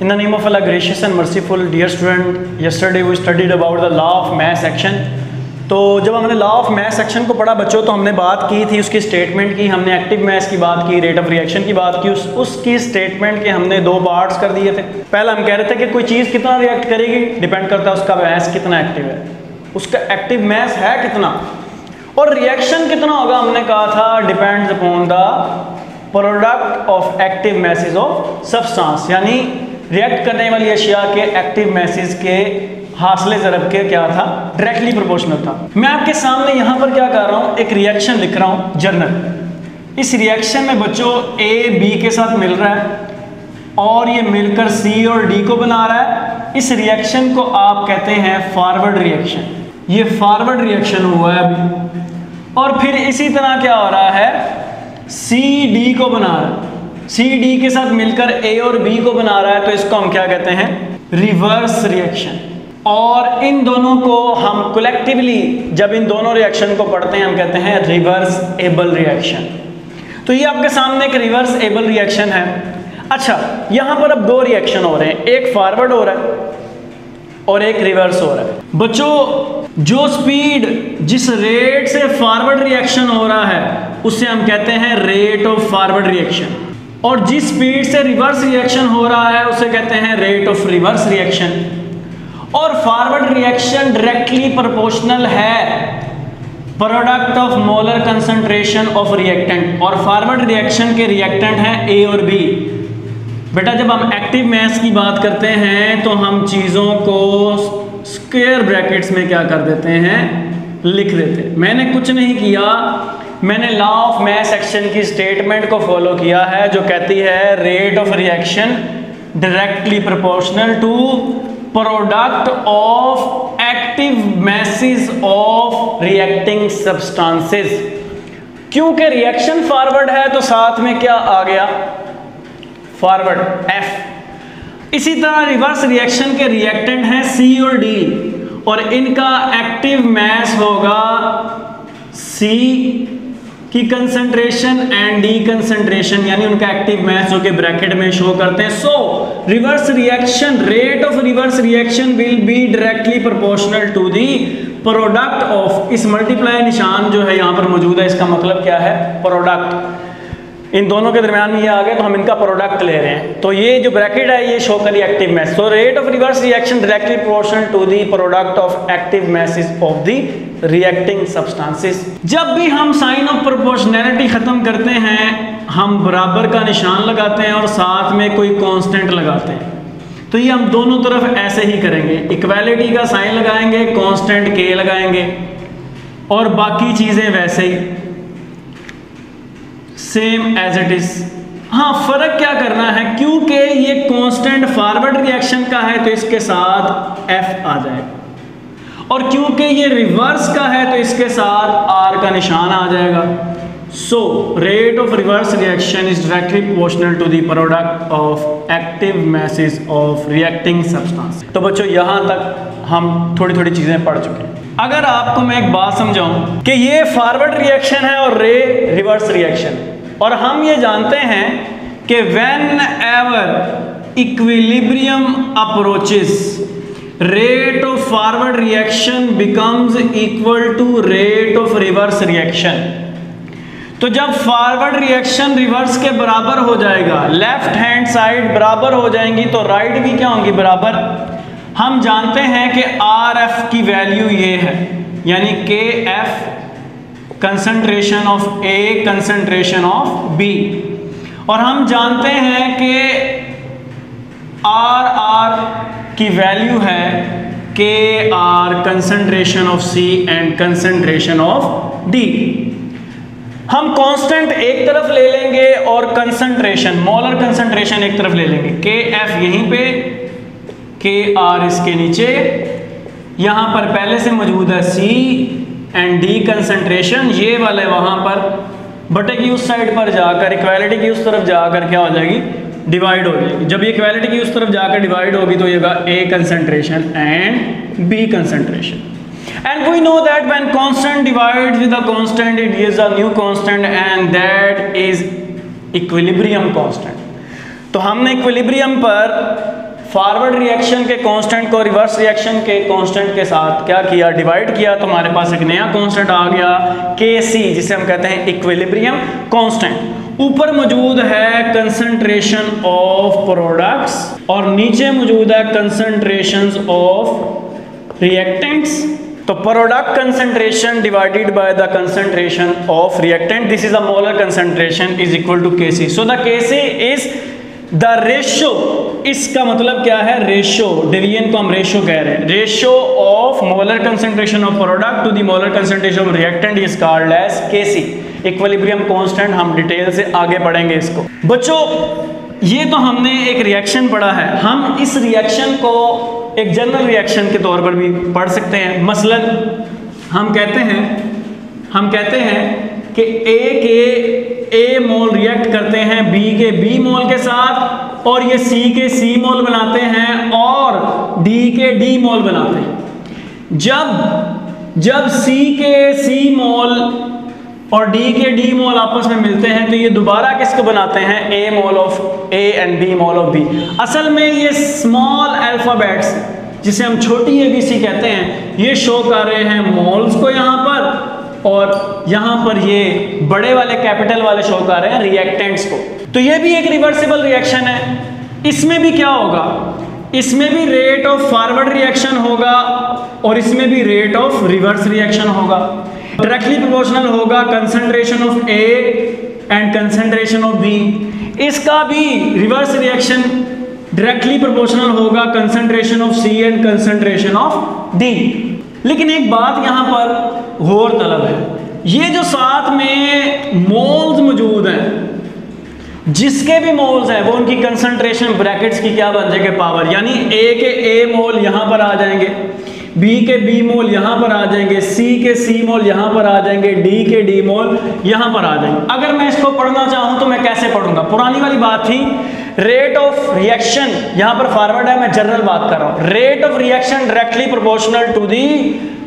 In the name of Allah, gracious and merciful, dear student, yesterday we studied about the law of mass action. तो जब हमने law of math section को पढ़ा बच्चों तो हमने बात की थी उसकी स्टेटमेंट की हमने एक्टिव मैथ की बात की रेट ऑफ़ रिएक्शन की बात की उस उसकी स्टेटमेंट के हमने दो पार्ट्स कर दिए थे। पहला हम कह रहे थे कि कोई चीज़ कितना रिएक्ट करेगी? डिपेंड करता है उसका मैथ कितना एक्टिव है। उसका एक्टिव मैथ है कितना? और रिएक्शन कितना होगा? हमने कहा था depends upon the product of active masses of substance यानी रिएक्ट करने वाली अशिया के एक्टिव मैसेज के हासिले ज़रब के क्या था? डायरेक्टली प्रोपोर्शनल था। मैं आपके सामने यहाँ पर क्या कर रहा हूँ? एक रिएक्शन लिख रहा हूँ जर्नल इस रिएक्शन में बच्चों ए बी के साथ मिल रहा है और ये मिलकर सी और डी को बना रहा है। इस रिएक्शन को आप कहते हैं फॉरवर्ड रिएक्शन ये फॉरवर्ड रिएक्शन हुआ है अभी। और फिर इसी तरह क्या हो रहा है? सी डी को बना रहा है। सी डी के साथ मिलकर ए और बी को बना रहा है तो इसको हम क्या कहते हैं? रिवर्स रिएक्शन और इन दोनों को हम कलेक्टिवली जब इन दोनों रिएक्शन को पढ़ते हैं, हम कहते हैं रिवर्स एबल रिएक्शन तो ये आपके सामने एक रिवर्स एबल रिएक्शन है। अच्छा यहाँ पर अब दो रिएक्शन हो रहे हैं। एक फॉरवर्ड हो रहा है और एक रिवर्स हो रहा है। बच्चों, जो स्पीड जिस रेट से फॉरवर्ड रिएक्शन हो रहा है, उसे हम कहते हैं रेट ऑफ़ फॉरवर्ड रिएक्शन और जिस स्पीड से रिवर्स रिएक्शन हो रहा है, उसे कहते हैं रेट ऑफ़ रिवर्स रिएक्शन और फॉरवर्ड रिएक्शन डायरेक्टली प्रोपोर्शनल है. Product of molar concentration of reactant और फॉरवर्ड रिएक्शन के रिएक्टेंट हैं ए और बी बेटा, जब हम एक्टिव मैथ्स की बात करते हैं तो हम चीज़ों को स्क्वेयर ब्रैकेट्स में क्या कर देते हैं? लिख देते मैंने कुछ नहीं किया। मैंने लॉ ऑफ़ मैथ एक्शन की स्टेटमेंट को फॉलो किया है, जो कहती है rate of reaction directly proportional to product of active masses of reacting substances क्योंकि रिएक्शन फॉरवर्ड है तो साथ में क्या आ गया? फॉरवर्ड एफ़ इसी तरह रिवर्स रिएक्शन के रिएक्टेंट हैं सी और डी और इनका एक्टिव मैस होगा सी की कंसंट्रेशन एंड डी कंसंट्रेशन यानी उनका एक्टिव मैच जो कि ब्रैकेट में शो करते हैं। So reverse reaction rate of reverse reaction will be directly proportional to the product of इस मल्टीप्लाई निशान जो है यहाँ पर मौजूद है, इसका मतलब क्या है? प्रोडक्ट इन दोनों के दरमियान ये आ गए तो हम इनका प्रोडक्ट ले रहे हैं। तो ये जो ब्रैकेट है, ये शो करी active mass so rate of reverse reaction directly proportional to the product of active masses of the reacting substances जब भी हम साइन ऑफ़ प्रोपोर्शनैलिटी खत्म करते हैं, हम बराबर का निशान लगाते हैं और साथ में कोई कॉन्स्टेंट लगाते हैं। तो ये हम दोनों तरफ़ ऐसे ही करेंगे। इक्वालिटी का साइन लगाएँगे कॉन्स्टेंट के लगाएँगे। और बाकी चीज़ें वैसे ही। सेम एज इट इज़ हाँ फ़र्क क्या करना है? क्योंकि ये कांस्टेंट फॉरवर्ड रिएक्शन का है तो इसके साथ एफ़ आ जाएगा और क्योंकि ये रिवर्स का है तो इसके साथ आर का निशान आ जाएगा। So rate of reverse reaction is directly proportional to the product of active masses of reacting substance तो बच्चों, यहाँ तक हम थोड़ी थोड़ी चीज़ें पढ़ चुके हैं। अगर आपको मैं एक बात समझाऊं कि ये फॉरवर्ड रिएक्शन है और रे रिवर्स रिएक्शन और हम ये जानते हैं कि whenever equilibrium approaches rate of forward reaction becomes equal to rate of reverse reaction तो जब फॉरवर्ड रिएक्शन रिवर्स के बराबर हो जाएगा लेफ़्ट हैंड साइड बराबर हो जाएँगी तो राइट right भी क्या होंगी? बराबर। हम जानते हैं कि आर एफ़ की वैल्यू ये है, यानी K F concentration of A concentration of B और हम जानते हैं कि आर आर की वैल्यू है K R concentration of C and concentration of D हम कांस्टेंट एक तरफ़ ले लेंगे और कंसंट्रेशन मोलर कंसंट्रेशन एक तरफ़ ले लेंगे। के एफ़ यहीं पे के आर इसके नीचे। यहाँ पर पहले से मौजूद है सी एंड डी कंसंट्रेशन ये वाले वहाँ पर बटे की उस साइड पर जाकर इक्वालिटी की उस तरफ़ जाकर क्या हो जाएगी? डिवाइड हो जाएगी। जब ये इक्वालिटी की उस तरफ़ जाकर डिवाइड होगी तो ये होगा A concentration and B concentration and we know that when constant divides with a constant, it gives a new constant, and that is equilibrium constant. तो हमने इक्विलिब्रियम पर फॉरवर्ड रिएक्शन के कांस्टेंट को रिवर्स रिएक्शन के constant के साथ क्या किया? डिवाइड किया। तो हमारे पास एक नया कांस्टेंट आ गया के सी जिसे हम कहते हैं इक्विलिब्रियम कांस्टेंट ऊपर मौजूद है कंसंट्रेशन ऑफ़ प्रोडक्ट्स और नीचे मौजूद है कंसंट्रेशन ऑफ़ रिएक्टेंट्स तो product concentration divided by the concentration of reactant this is a molar concentration is equal to K C the के सी इज़ द रेशो इसका मतलब क्या है? रेशो डिवीज़न को हम रेशो कह रहे हैं। Ratio of molar concentration of product to the molar concentration of reactant is called as K C equilibrium constant हम डिटेल से आगे पढ़ेंगे इसको। बच्चों, ये तो हमने एक रिएक्शन पढ़ा है। हम इस रिएक्शन को एक जनरल रिएक्शन के तौर पर भी पढ़ सकते हैं। मसलन, हम कहते हैं, हम कहते हैं कि ए के ए मोल रिएक्ट करते हैं बी के बी मोल के साथ और ये सी के सी मोल बनाते हैं और डी के डी मोल बनाते हैं। जब जब सी के सी मोल और डी के डी मोल आपस में मिलते हैं तो ये दोबारा किसको बनाते हैं? A mole of A and B mole of B असल में ये स्मॉल अल्फ़ाबेट्स जिसे हम छोटी ए बी सी कहते हैं, ये शो कर रहे हैं मोल्स को यहाँ पर, और यहाँ पर ये बड़े वाले कैपिटल वाले शो कर रहे हैं रिएक्टेंट्स को। तो ये भी एक रिवर्सिबल रिएक्शन है। इसमें भी क्या होगा? इसमें भी रेट ऑफ़ फॉरवर्ड रिएक्शन होगा, और इसमें भी रेट ऑफ़ रिवर्स रिएक्शन होगा। डायरेक्टली प्रोपोर्शनल होगा concentration of A and concentration of B इसका भी रिवर्स रिएक्शन डायरेक्टली प्रोपोर्शनल होगा concentration of C and concentration of D लेकिन एक बात यहाँ पर गौर तलब है। ये जो साथ में मोल्स मौजूद हैं, जिसके भी मोल्स हैं, वो उनकी कंसंट्रेशन ब्रैकेट्स की क्या बन जाएँगे? पावर यानी ए के ए मोल यहाँ पर आ जाएँगे। बी के बी मोल यहाँ पर आ जाएँगे सी के सी मोल यहाँ पर आ जाएँगे डी के डी मोल यहाँ पर आ जाएँगे। अगर मैं इसको पढ़ना चाहूँ तो मैं कैसे पढ़ूँगा? पुरानी वाली बात थी रेट ऑफ़ रिएक्शन यहाँ पर फॉरवर्ड है, मैं जनरल बात कर रहा हूँ। Rate of reaction directly proportional to the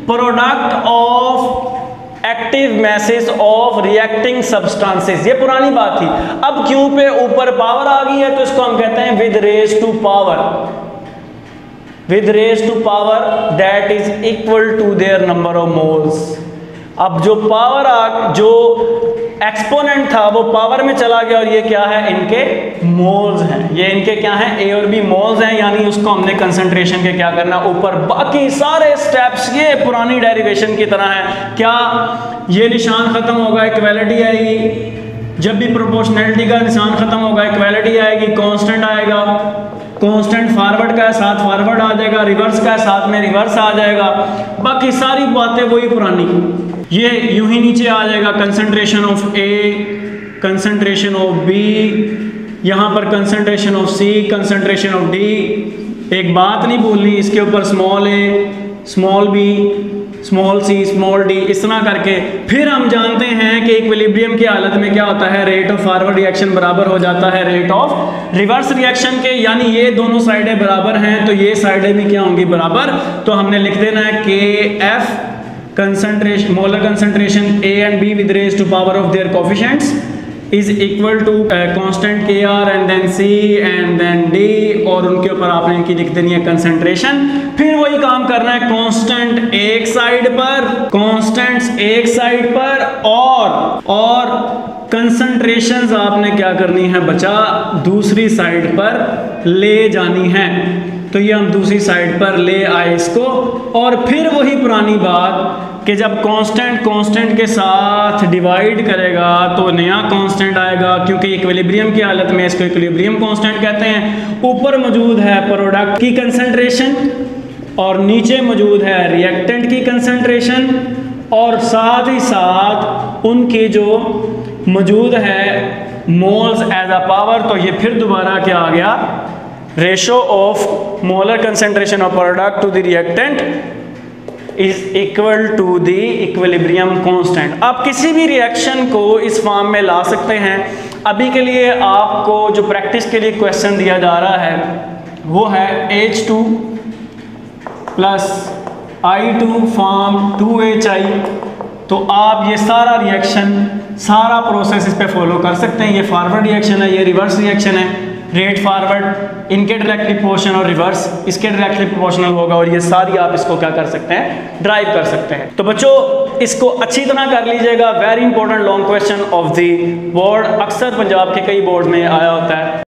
product of active masses of reacting substances ये पुरानी बात थी। अब क्यू पे ऊपर पावर आ गई है तो इसको हम कहते हैं with raise to power with raise to power that is equal to their number of moles अब जो पावर आ, जो एक्सपोनेंट था, वो पावर में चला गया और ये क्या है? इनके मोल्स हैं। ये इनके क्या हैं? ए और बी मोल्स हैं, यानी उसको हमने कंसंट्रेशन के क्या करना ऊपर। बाकी सारे स्टेप्स ये पुरानी डेरिवेशन की तरह है। क्या ये निशान खत्म होगा? इक्वेलिटी आएगी। जब भी प्रोपोर्शनैलिटी का निशान खत्म होगा इक्वेलिटी आएगी कांस्टेंट आएगा। कांस्टेंट फॉरवर्ड का है, साथ फॉरवर्ड आ जाएगा रिवर्स का है, साथ में रिवर्स आ जाएगा। बाकी सारी बातें वही पुरानी। ये यूँ ही नीचे आ जाएगा concentration of A concentration of B यहाँ पर concentration of C concentration of D एक बात नहीं भूलनी, इसके ऊपर small A small B small C small D इस तरह करके। फिर हम जानते हैं कि इक्विलिब्रियम की हालत में क्या होता है? रेट ऑफ़ फॉरवर्ड रिएक्शन बराबर हो जाता है रेट ऑफ़ रिवर्स रिएक्शन के। यानी ये दोनों साइडें बराबर हैं तो ये साइडें भी क्या होंगी बराबर? तो हमने लिख देना है K F concentration molar concentration A and B with raised to power of their coefficients is equal to uh, constant Kr and then C and then D और उनके ऊपर आपने इनकी लिख देनी है कंसंट्रेशन फिर वही काम करना है कांस्टेंट एक साइड पर कांस्टेंट्स एक साइड पर और और कंसंट्रेशंस आपने क्या करनी है बचा? दूसरी साइड पर ले जानी है। तो ये हम दूसरी साइड पर ले आए इसको। और फिर वही पुरानी बात कि जब कांस्टेंट कांस्टेंट के साथ डिवाइड करेगा तो नया कांस्टेंट आएगा, क्योंकि इक्विलिब्रियम की हालत में इसको इक्विलिब्रियम कांस्टेंट कहते हैं। ऊपर मौजूद है प्रोडक्ट की कंसंट्रेशन और नीचे मौजूद है रिएक्टेंट की कंसंट्रेशन और साथ ही साथ उनकी जो मौजूद है मोल्स एज अ पावर तो ये फिर दोबारा क्या आ गया? Ratio of molar concentration of product to the reactant is equal to the equilibrium constant आप किसी भी रिएक्शन को इस फॉर्म में ला सकते हैं। अभी के लिए आपको जो प्रैक्टिस के लिए क्वेश्चन दिया जा रहा है, वो है H two plus I two form two H I तो आप ये सारा रिएक्शन सारा प्रोसेस इस पर फॉलो कर सकते हैं। ये फॉरवर्ड रिएक्शन है, ये रिवर्स रिएक्शन है। रेट फॉरवर्ड इनके डायरेक्टली प्रोपोर्शनल और रिवर्स इसके डायरेक्टली प्रोपोर्शनल होगा और ये सारी आप इसको क्या कर सकते हैं? ड्राइव कर सकते हैं। तो बच्चों, इसको अच्छी तरह कर लीजिएगा। Very important long question of the board अक्सर पंजाब के कई बोर्ड में आया होता है।